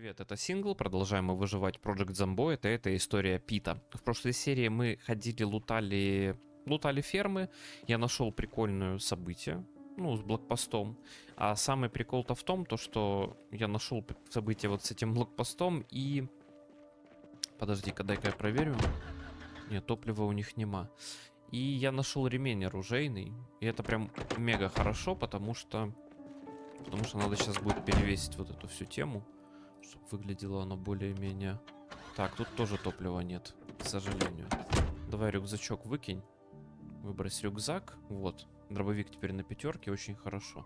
привет, это сингл, продолжаем мы выживать Project Zombo, это, это история Пита. В прошлой серии мы ходили, лутали, лутали фермы, я нашел прикольное событие, ну, с блокпостом. А самый прикол-то в том, то, что я нашел событие вот с этим блокпостом и... Подожди-ка, дай-ка я проверю. Нет, топлива у них нема. И я нашел ремень оружейный, и это прям мега хорошо, потому что... Потому что надо сейчас будет перевесить вот эту всю тему. Чтобы выглядело оно более-менее... Так, тут тоже топлива нет, к сожалению. Давай рюкзачок выкинь. Выбрось рюкзак. Вот. Дробовик теперь на пятерке, очень хорошо.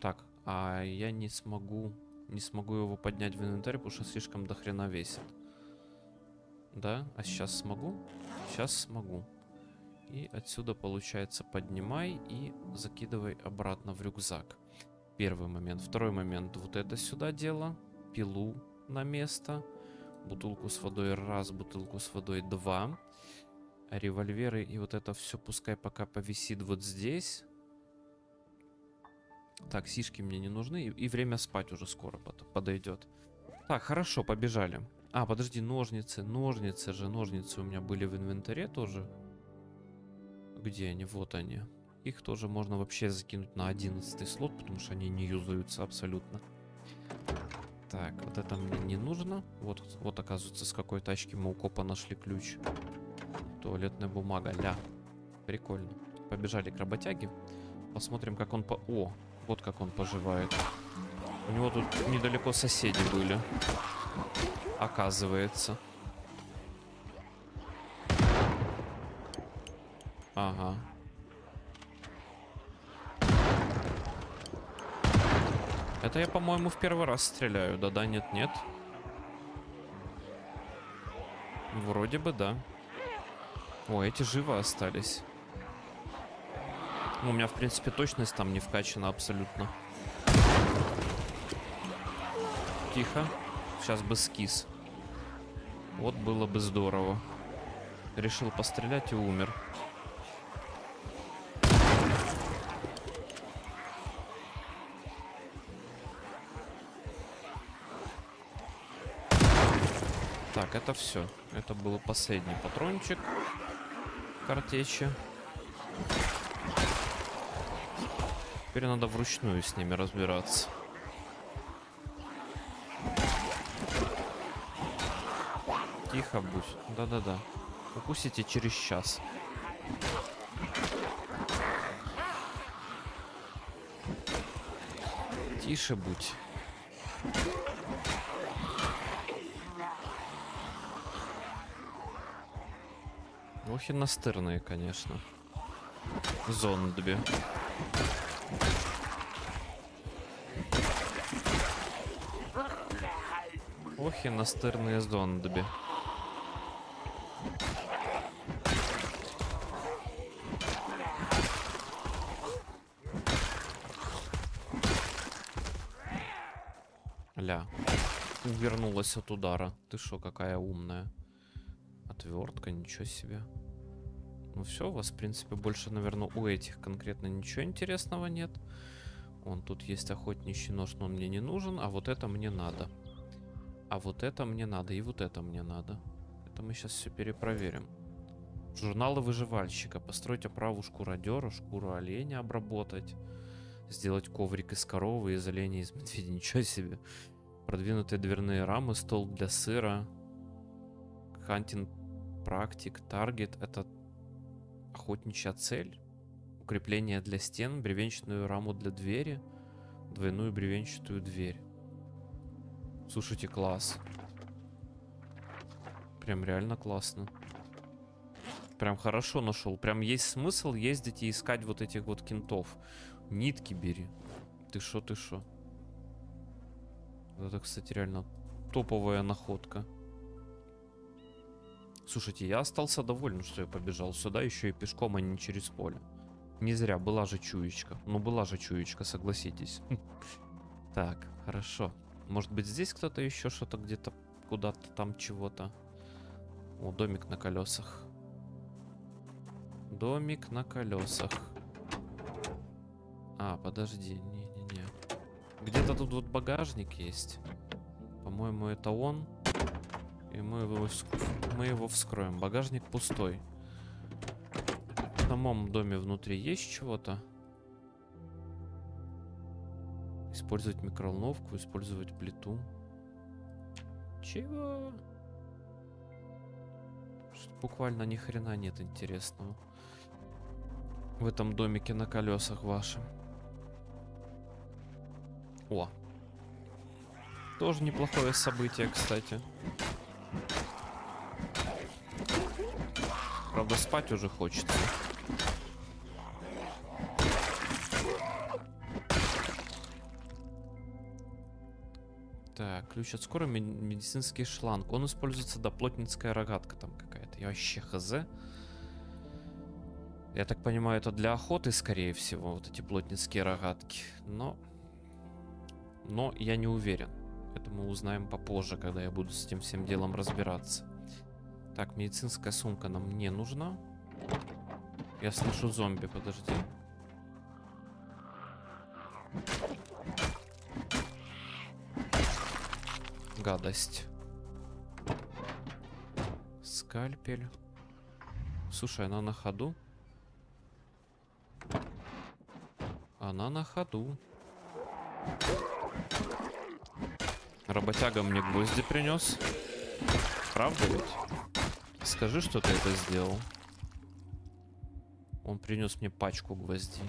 Так, а я не смогу... Не смогу его поднять в инвентарь, потому что слишком дохрена весит. Да? А сейчас смогу? Сейчас смогу. И отсюда, получается, поднимай и закидывай обратно в рюкзак. Первый момент. Второй момент. Вот это сюда дело пилу на место. Бутылку с водой раз, бутылку с водой два. Револьверы и вот это все пускай пока повисит вот здесь. Так, сишки мне не нужны. И, время спать уже скоро подойдет. Так, хорошо, побежали. А, подожди, ножницы. Ножницы же, ножницы у меня были в инвентаре тоже. Где они? Вот они. Их тоже можно вообще закинуть на 11 слот, потому что они не юзаются абсолютно. Так, вот это мне не нужно. Вот, вот оказывается, с какой тачки мы у копа нашли ключ. Туалетная бумага, ля. Прикольно. Побежали к работяге. Посмотрим, как он по... О, вот как он поживает. У него тут недалеко соседи были. Оказывается. Ага. Это я, по-моему, в первый раз стреляю. Да-да, нет-нет. Вроде бы да. О, эти живы остались. У меня, в принципе, точность там не вкачана абсолютно. Тихо. Сейчас бы скис. Вот было бы здорово. Решил пострелять и умер. Это все. Это был последний патрончик картечи. Теперь надо вручную с ними разбираться. Тихо будь. Да-да-да. Укусите через час. Тише будь. Ох и настырные, конечно. Зомби. Ох и настырные зомби. Ля. Увернулась от удара. Ты шо, какая умная. Отвертка, ничего себе. Ну все, у вас, в принципе, больше, наверное, у этих конкретно ничего интересного нет. Вон тут есть охотничий нож, но он мне не нужен, а вот это мне надо. А вот это мне надо, и вот это мне надо. Это мы сейчас все перепроверим. Журналы выживальщика. Построить оправу шкуродера, шкуру оленя обработать. Сделать коврик из коровы, из оленя, из медведя. Ничего себе. Продвинутые дверные рамы, стол для сыра. Хантинг практик. Таргет это охотничья цель. Укрепление для стен, бревенчатую раму для двери, двойную бревенчатую дверь. Слушайте, класс. Прям реально классно. Прям хорошо нашел. Прям есть смысл ездить и искать вот этих вот кентов. Нитки бери. Ты шо, ты шо. Это, кстати, реально топовая находка. Слушайте, я остался доволен, что я побежал сюда еще и пешком, а не через поле. Не зря, была же чуечка. Ну, была же чуечка, согласитесь. Так, хорошо. Может быть, здесь кто-то еще что-то где-то, куда-то там чего-то. О, домик на колесах. Домик на колесах. А, подожди, не-не-не. Где-то тут вот багажник есть. По-моему, это он. И мы его, мы его вскроем. Багажник пустой. В самом доме внутри есть чего-то? Использовать микроволновку, использовать плиту. Чего? Буквально ни хрена нет интересного. В этом домике на колесах вашем. О. Тоже неплохое событие, кстати. Правда, спать уже хочется. Так, ключ от скорой мед- медицинский шланг. Он используется, да, плотницкая рогатка там какая-то. Я вообще хз. Я так понимаю, это для охоты, скорее всего, вот эти плотницкие рогатки. Но... Но я не уверен. Это мы узнаем попозже, когда я буду с этим всем делом разбираться. Так, медицинская сумка нам не нужна. Я слышу зомби, подожди. Гадость. Скальпель. Слушай, она на ходу? Она на ходу. Работяга мне гвозди принес. Правда ведь? Скажи, что ты это сделал. Он принес мне пачку гвоздей.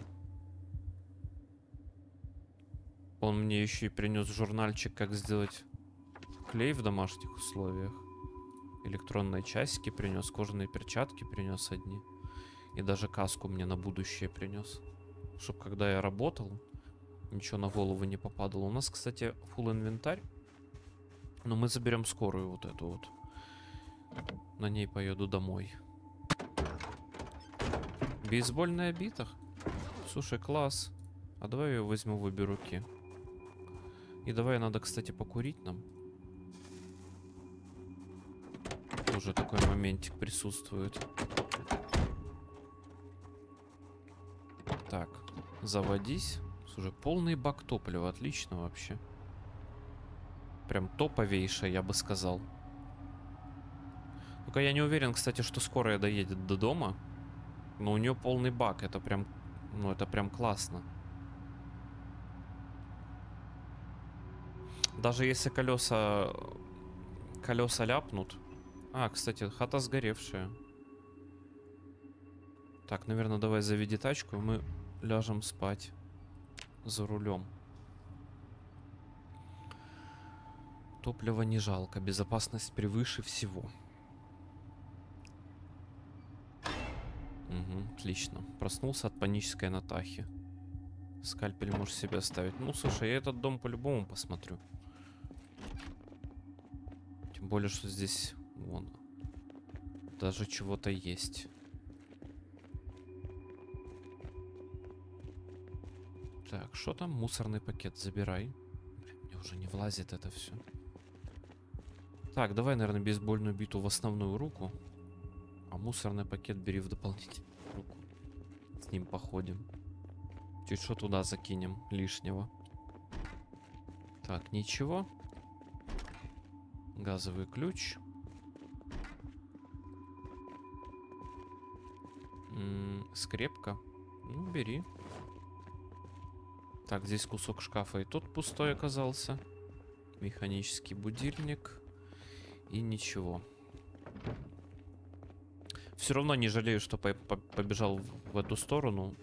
Он мне еще и принес журнальчик, как сделать клей в домашних условиях. Электронные часики принес, кожаные перчатки принес одни. И даже каску мне на будущее принес. Чтоб когда я работал, ничего на голову не попадало. У нас, кстати, full инвентарь. Но мы заберем скорую вот эту вот. На ней поеду домой. Бейсбольная бита? Слушай, класс. А давай я возьму в обе руки. И давай надо, кстати, покурить нам. Тоже такой моментик присутствует. Так, заводись. Слушай, полный бак топлива, отлично вообще. Прям топовейшее, я бы сказал. Только я не уверен, кстати, что скорая доедет до дома. Но у нее полный бак, это прям, ну это прям классно. Даже если колеса, колеса ляпнут. А, кстати, хата сгоревшая. Так, наверное, давай заведи тачку, и мы ляжем спать за рулем. Топлива не жалко, безопасность превыше всего. Угу, отлично. Проснулся от панической натахи. Скальпель можешь себе оставить. Ну, слушай, я этот дом по-любому посмотрю. Тем более, что здесь, вон, даже чего-то есть. Так, что там? Мусорный пакет забирай. Блин, мне уже не влазит это все. Так, давай, наверное, бейсбольную биту в основную руку. А мусорный пакет бери в дополнительную руку. С ним походим. Чуть что туда закинем лишнего. Так, ничего. Газовый ключ. М, скрепка. Ну, бери. Так, здесь кусок шкафа и тот пустой оказался. Механический будильник. И ничего. Все равно не жалею, что по- по- побежал в эту сторону.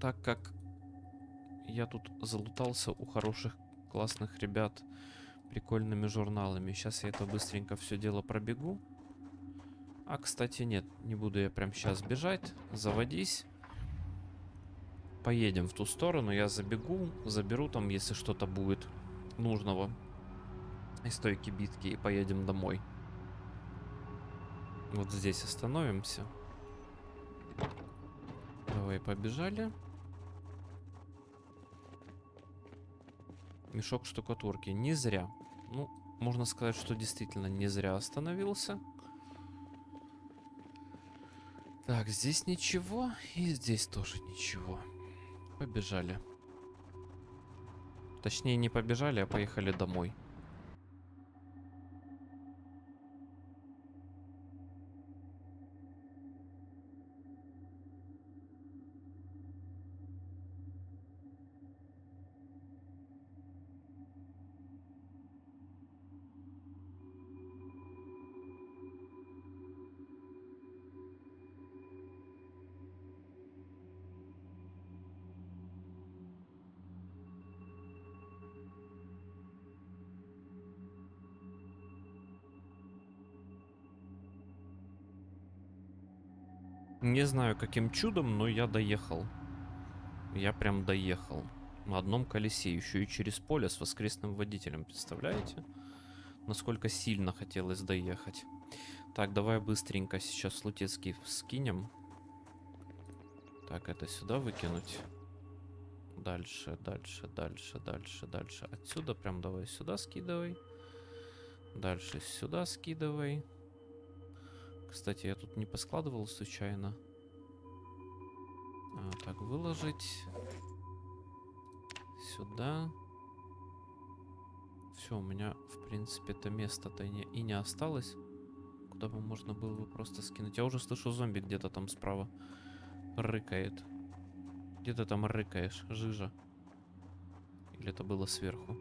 Так как я тут залутался у хороших классных ребят прикольными журналами. Сейчас я это быстренько все дело пробегу. А, кстати, нет, не буду я прям сейчас бежать. Заводись. Поедем в ту сторону, я забегу, заберу там, если что-то будет нужного из стойки битки и поедем домой. Вот здесь остановимся. Давай, побежали. Мешок штукатурки. Не зря. Ну, можно сказать, что действительно не зря остановился. Так, здесь ничего. И здесь тоже ничего. Побежали. Точнее, не побежали, а поехали домой. Не знаю, каким чудом, но я доехал. Я прям доехал. На одном колесе, еще и через поле с воскресным водителем, представляете? Насколько сильно хотелось доехать. Так, давай быстренько сейчас лутецкий скинем. Так, это сюда выкинуть. Дальше, дальше, дальше, дальше, дальше. Отсюда прям давай сюда скидывай. Дальше сюда скидывай. Кстати, я тут не поскладывал случайно. А, так, выложить. Сюда. Все, у меня, в принципе, это место-то и не осталось. Куда бы можно было бы просто скинуть. Я уже слышу зомби где-то там справа. Рыкает. Где ты там рыкаешь, жижа? Или это было сверху?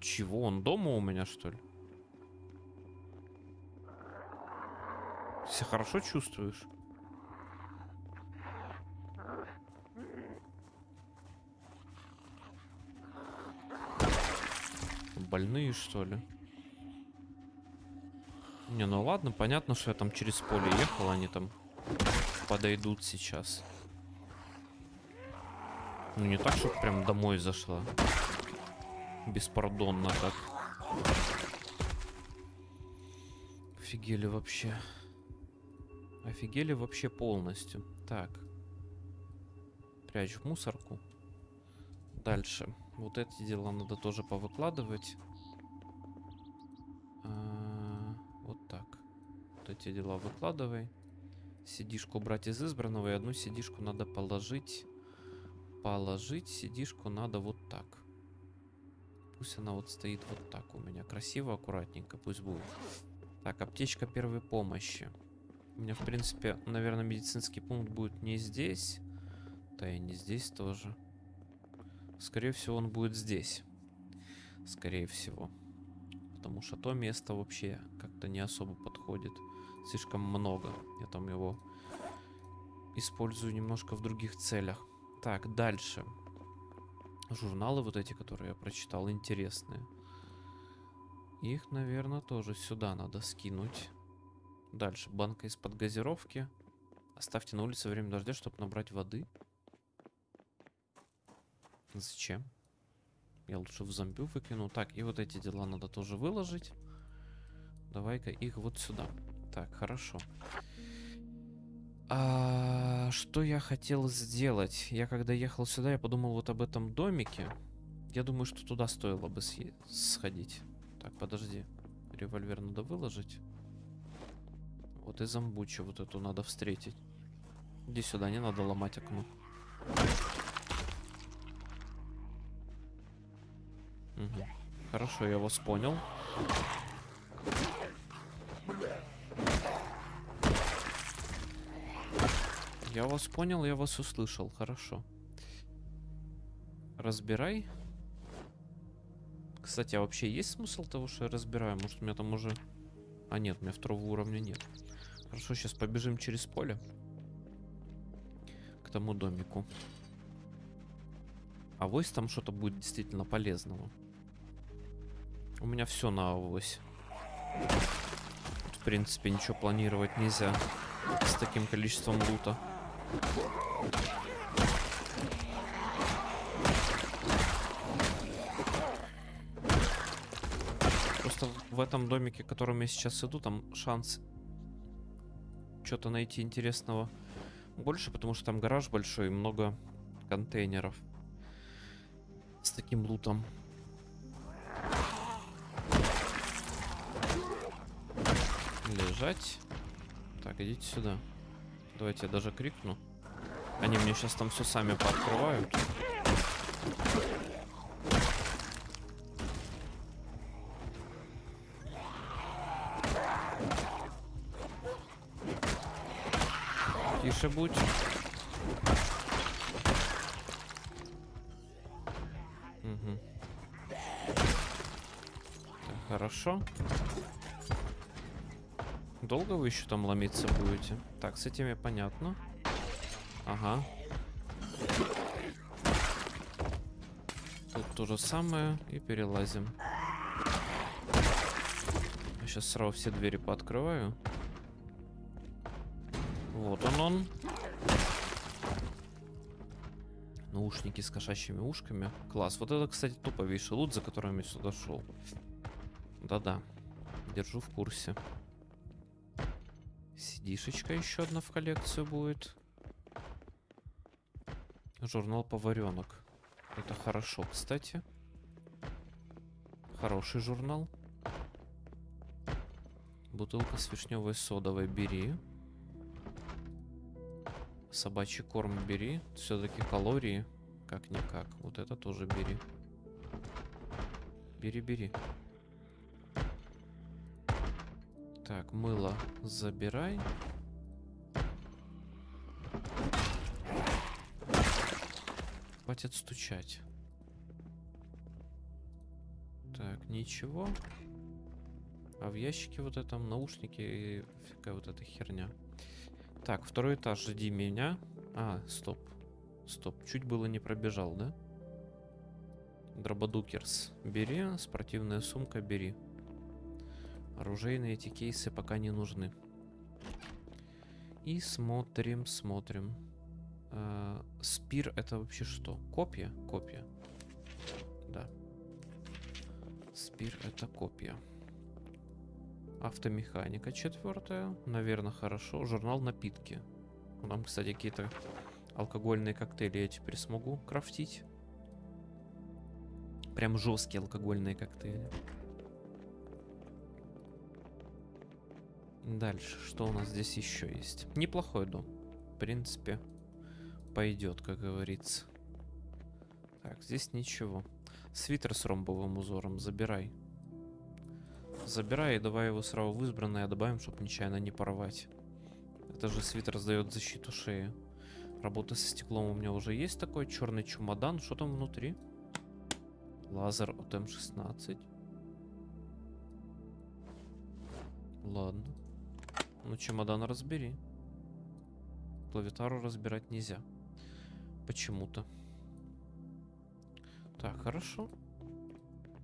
Чего? Он дома у меня, что ли? Себя хорошо чувствуешь? Больные, что ли? Не, ну ладно, понятно, что я там через поле ехал, они там подойдут сейчас. Ну не так, чтобы прям домой зашла. Беспардонно так. Офигели вообще. Офигели вообще полностью. Так. Прячь в мусорку. Дальше. Вот эти дела надо тоже повыкладывать. А, вот так. Вот эти дела выкладывай. Сидишку убрать из избранного, и одну сидишку надо положить. Положить сидишку надо вот так. Пусть она вот стоит вот так у меня. Красиво, аккуратненько, пусть будет. Так, аптечка первой помощи. У меня, в принципе, наверное, медицинский пункт будет не здесь. Да и не здесь тоже. Скорее всего, он будет здесь. Скорее всего. Потому что то место вообще как-то не особо подходит. Слишком много. Я там его использую немножко в других целях. Так, дальше. Журналы вот эти, которые я прочитал, интересные. Их, наверное, тоже сюда надо скинуть. Дальше. Банка из-под газировки. Оставьте на улице время дождя, чтобы набрать воды. Зачем? Я лучше в зомбю выкину. Так, и вот эти дела надо тоже выложить. Давай-ка их вот сюда. Так, хорошо. А, что я хотел сделать? Я когда ехал сюда, я подумал вот об этом домике. Я думаю, что туда стоило бы сходить. Так, подожди. Револьвер надо выложить. Вот и зомбучу вот эту надо встретить. Иди сюда, не надо ломать окно. Угу. Хорошо, я вас понял. Я вас понял, я вас услышал. Хорошо. Разбирай. Кстати, а вообще есть смысл того, что я разбираю? Может, у меня там уже... А нет, у меня второго уровня нет. Хорошо, сейчас побежим через поле. К тому домику. А вось там что-то будет действительно полезного. У меня все на авось. В принципе, ничего планировать нельзя с таким количеством лута. Просто в этом домике, в котором я сейчас иду, там шанс что-то найти интересного больше, потому что там гараж большой и много контейнеров с таким лутом. Лежать. Так, идите сюда. Давайте я даже крикну. Они мне сейчас там все сами пооткрывают. Тише будь. Угу. Так, хорошо. Долго вы еще там ломиться будете? Так, с этими понятно. Ага. Тут то же самое. И перелазим. Сейчас сразу все двери пооткрываю. Вот он он. Наушники с кошачьими ушками. Класс. Вот это, кстати, топовейший лут, за которым я сюда шел. Да-да. Держу в курсе. Сидишечка еще одна в коллекцию будет. Журнал поваренок. Это хорошо, кстати. Хороший журнал. Бутылка с вишневой содовой бери. Собачий корм бери. Все-таки калории. Как-никак. Вот это тоже бери. Бери, бери. Так, мыло забирай. Хватит стучать. Так, ничего. А в ящике вот этом наушники и всякая вот эта херня. Так, второй этаж, жди меня. А, стоп. Стоп, чуть было не пробежал, да? Дрободукерс бери, спортивная сумка бери. Оружейные эти кейсы пока не нужны. И смотрим, смотрим. Э, спир это вообще что? Копия? Копия. Да. Спир это копия. Автомеханика четвертая. Наверное, хорошо. Журнал напитки. Там, кстати, какие-то алкогольные коктейли я теперь смогу крафтить. Прям жесткие алкогольные коктейли. Дальше, что у нас здесь еще есть? Неплохой дом. В принципе, пойдет, как говорится. Так, здесь ничего. Свитер с ромбовым узором забирай. Забирай давай его сразу в избранное добавим, чтобы нечаянно не порвать. Это же свитер сдает защиту шеи. Работа со стеклом у меня уже есть такой. Черный чемодан. Что там внутри? Лазер от М16. Ладно. Ну, чемодан разбери. Клавитару разбирать нельзя. Почему-то. Так, хорошо.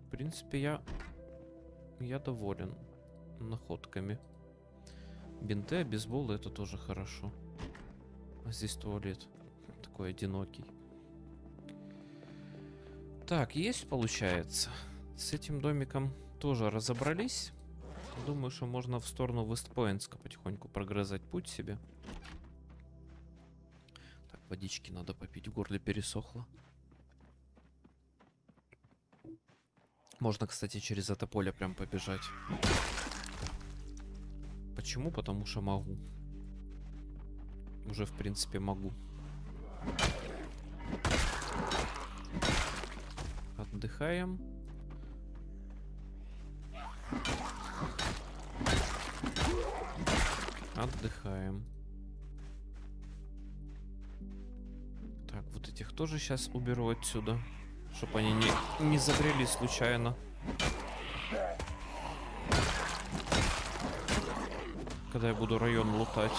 В принципе, я... Я доволен находками. Бинты, обезболы, это тоже хорошо. А здесь туалет. Такой одинокий. Так, есть, получается. С этим домиком тоже разобрались. Думаю, что можно в сторону Вестпоинска потихоньку прогрызать путь себе. Так, водички надо попить, в горле пересохло. Можно, кстати, через это поле прям побежать. Почему? Потому что могу. Уже, в принципе, могу. Отдыхаем. Отдыхаем. Так, вот этих тоже сейчас уберу отсюда. Чтобы они не, не забрели случайно. Когда я буду район лутать.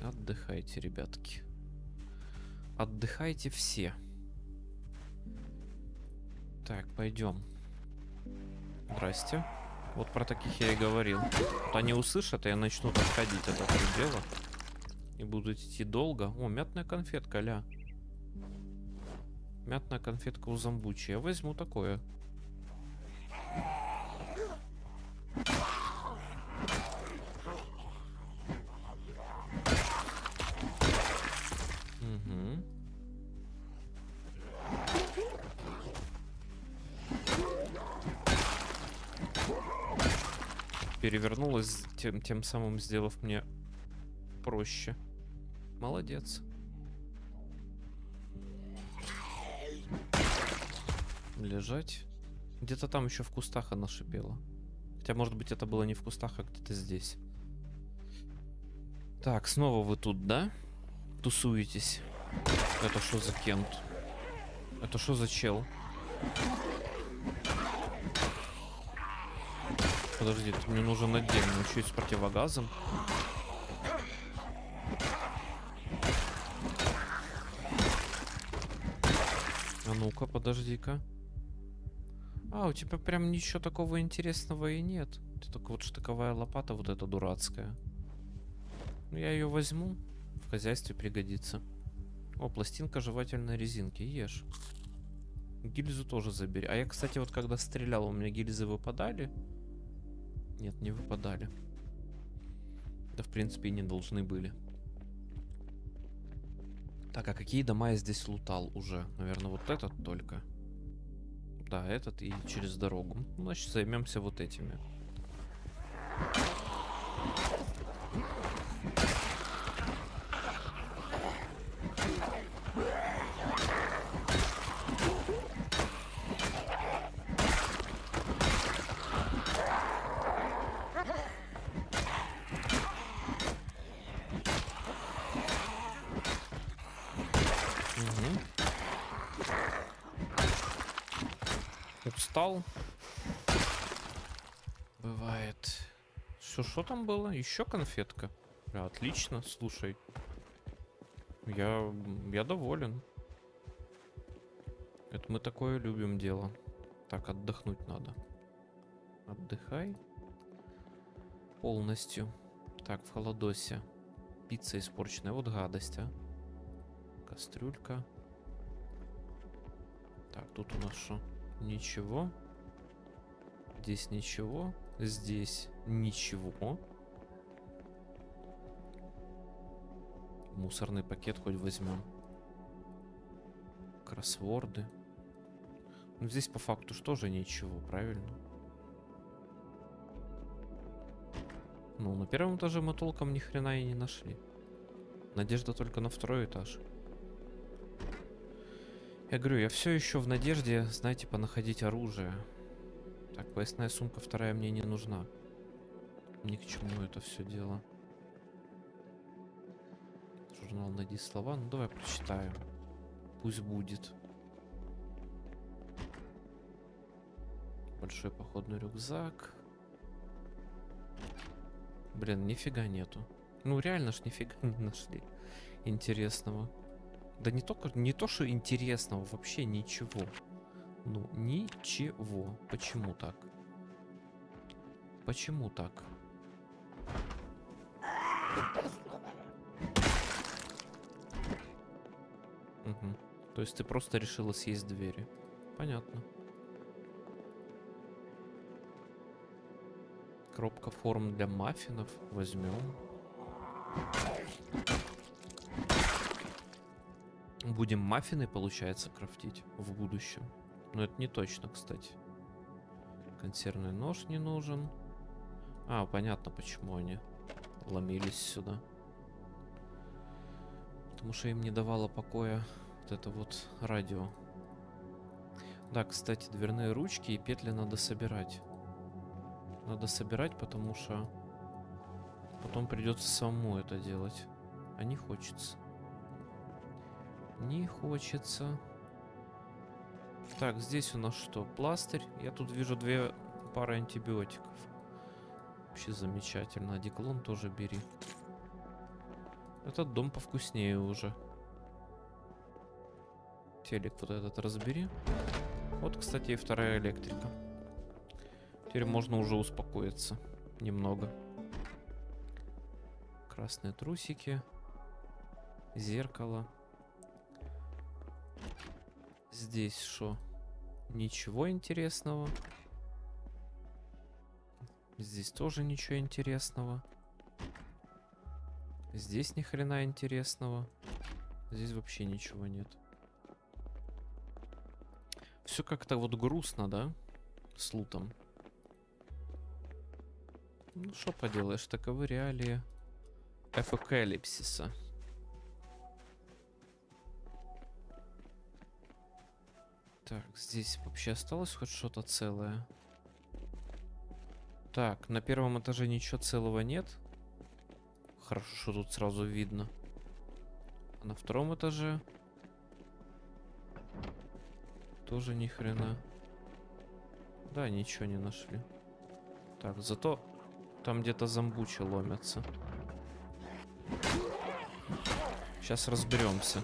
Отдыхайте, ребятки. Отдыхайте все. Так, пойдем. Здрасте. Вот про таких я и говорил. Вот они услышат, и начну отходить от этого дела. И буду идти долго. О, мятная конфетка, ля. Мятная конфетка у зомбучи. Я возьму такое. Перевернулась, тем, тем самым сделав мне проще. Молодец. Лежать. Где-то там еще в кустах она шипела. Хотя, может быть, это было не в кустах, а где-то здесь. Так, снова вы тут, да? Тусуетесь. Это что за Кент? Это что за чел? Подожди, мне нужен отдельно, еще и с противогазом. А ну-ка, подожди-ка. А, у тебя прям ничего такого интересного и нет. Это только вот штыковая лопата вот эта дурацкая. Ну, я ее возьму. В хозяйстве пригодится. О, пластинка жевательной резинки. Ешь. Гильзу тоже забери. А я, кстати, вот когда стрелял, у меня гильзы выпадали. Нет, не выпадали. Да, в принципе, и не должны были. Так, а какие дома я здесь лутал уже? Наверное, вот этот только. Да, этот и через дорогу. Ну, значит, займемся вот этими. Устал. Бывает. Все, что там было? Еще конфетка. Отлично, слушай. Я, я доволен. Это мы такое любим дело. Так, отдохнуть надо. Отдыхай. Полностью. Так, в холодосе. Пицца испорченная. Вот гадость, а. Кастрюлька. Так, тут у нас что? Ничего. Здесь ничего. Здесь ничего. Мусорный пакет хоть возьмем. Кроссворды. Ну, здесь по факту что же ничего, правильно? Ну, на первом этаже мы толком ни хрена и не нашли. Надежда только на второй этаж. Я говорю, я все еще в надежде, знаете, понаходить оружие. Так, поясная сумка вторая мне не нужна. Ни к чему это все дело. Журнал «Найди слова». Ну, давай прочитаю. Пусть будет. Большой походный рюкзак. Блин, нифига нету. Ну, реально ж нифига не нашли. Интересного. Да не только, не то, что интересного, вообще ничего. Ну, ничего. Почему так? Почему так? Угу. То есть ты просто решила съесть двери. Понятно. Коробка форм для маффинов. Возьмем. Будем маффины, получается, крафтить в будущем. Но это не точно, кстати. Консервный нож не нужен. А, понятно, почему они ломились сюда. Потому что им не давало покоя вот это вот радио. Да, кстати, дверные ручки и петли надо собирать. Надо собирать, потому что потом придется самому это делать. А не хочется. Не хочется. Так, здесь у нас что? Пластырь. Я тут вижу две пары антибиотиков. Вообще замечательно. Одеколон тоже бери. Этот дом повкуснее уже. Телек вот этот разбери. Вот, кстати, и вторая электрика. Теперь можно уже успокоиться. Немного. Красные трусики. Зеркало. Здесь что? Ничего интересного. Здесь тоже ничего интересного. Здесь ни хрена интересного. Здесь вообще ничего нет. Все как-то вот грустно, да? С лутом. Ну, что поделаешь, таковы реалии эфокалипсиса. Так, здесь вообще осталось хоть что-то целое? Так, на первом этаже ничего целого нет. Хорошо, что тут сразу видно. А на втором этаже... Тоже ни хрена. Да, ничего не нашли. Так, зато там где-то зомбучи ломятся. Сейчас разберемся.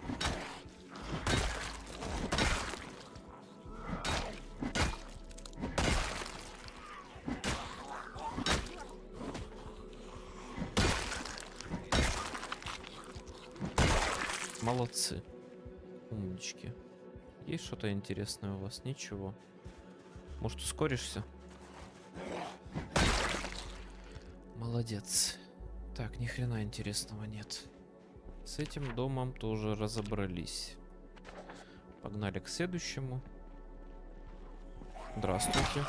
Молодцы. Умнички. Есть что-то интересное у вас? Ничего. Может, ускоришься? Молодец. Так, ни хрена интересного нет. С этим домом тоже разобрались. Погнали к следующему. Здравствуйте.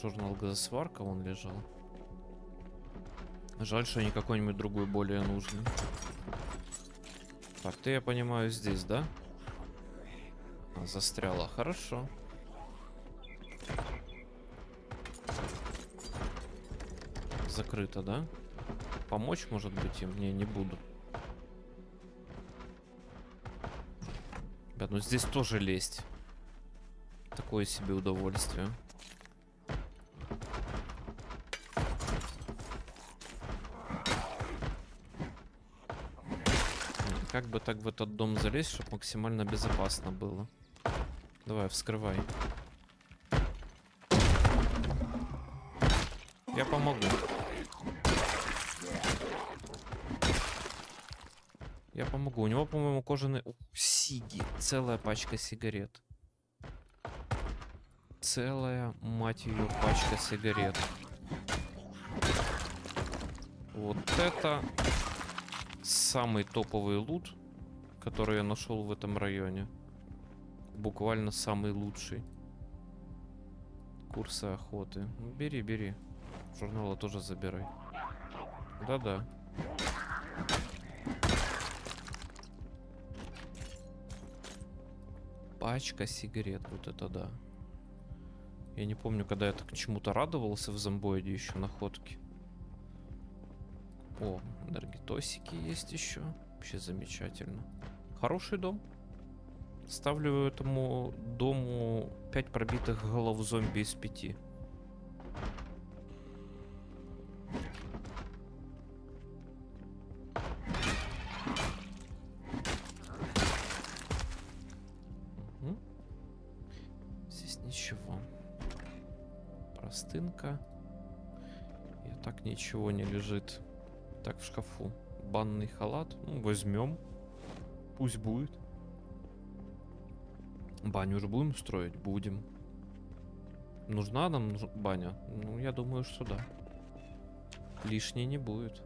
Журнал газосварка вон лежал. Жаль, что не какой-нибудь другой более нужный. Так, ты, я понимаю, здесь, да? А, застряла. Хорошо. Закрыто, да? Помочь, может быть, им? Не, не буду. Ребят, ну здесь тоже лезть. Такое себе удовольствие. Как бы так в этот дом залезть, чтобы максимально безопасно было? Давай, вскрывай. Я помогу. Я помогу. У него, по-моему, кожаный... Ух, сиги. Целая пачка сигарет. Целая, мать ее, пачка сигарет. Вот это самый топовый лут, который я нашел в этом районе. Буквально самый лучший. Курсы охоты. Ну, бери, бери. Журнала тоже забирай. Да-да. Пачка сигарет, вот это да. Я не помню, когда я так чему-то радовался в зомбоиде еще находки. О, энергетосики есть еще. Вообще замечательно. Хороший дом. Ставлю этому дому 5 пробитых голов зомби из 5. Здесь ничего. Простынка. И так ничего не лежит. Так, в шкафу. Банный халат. Ну, возьмем. Пусть будет. Баню уже будем строить? Будем. Нужна нам баня? Ну, я думаю, что да. Лишней не будет.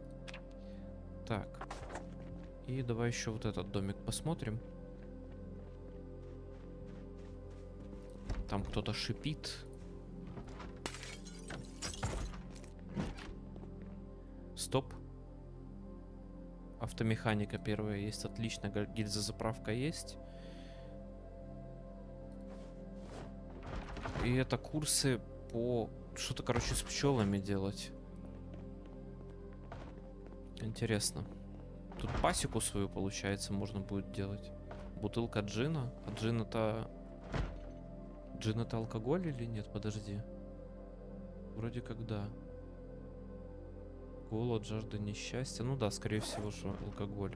Так. И давай еще вот этот домик посмотрим. Там кто-то шипит. Стоп. Автомеханика первая есть, отлично. Гильзозаправка есть. И это курсы по... Что-то, короче, с пчелами делать. Интересно. Тут пасеку свою, получается, можно будет делать. Бутылка джина. А джин это... Джин это алкоголь или нет? Подожди. Вроде как да. Голод, жажда, несчастье. Ну да, скорее всего, что алкоголь.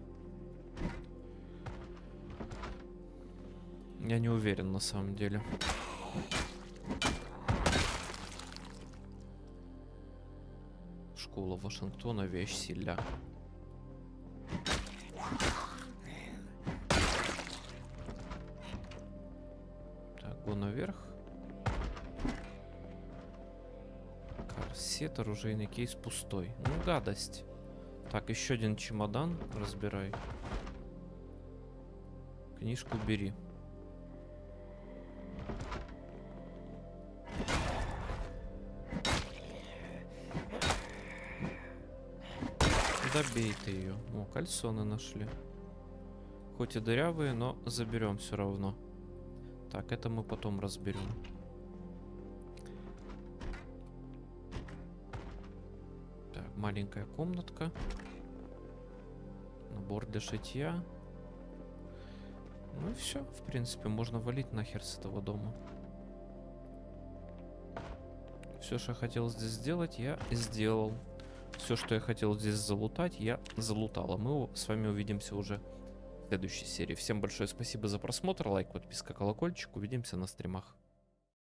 Я не уверен на самом деле. Школа Вашингтона, вещь силя. Корсет, оружейный кейс пустой. Ну, гадость. Так, еще один чемодан разбирай. Книжку бери. Добей ты ее. О, кальсоны нашли. Хоть и дырявые, но заберем все равно. Так, это мы потом разберем. Маленькая комнатка. Набор для шитья. Ну и все, в принципе, можно валить нахер с этого дома. Все, что я хотел здесь сделать, я сделал. Все, что я хотел здесь залутать, я залутал. А мы с вами увидимся уже в следующей серии. Всем большое спасибо за просмотр, лайк, подписка, колокольчик. Увидимся на стримах.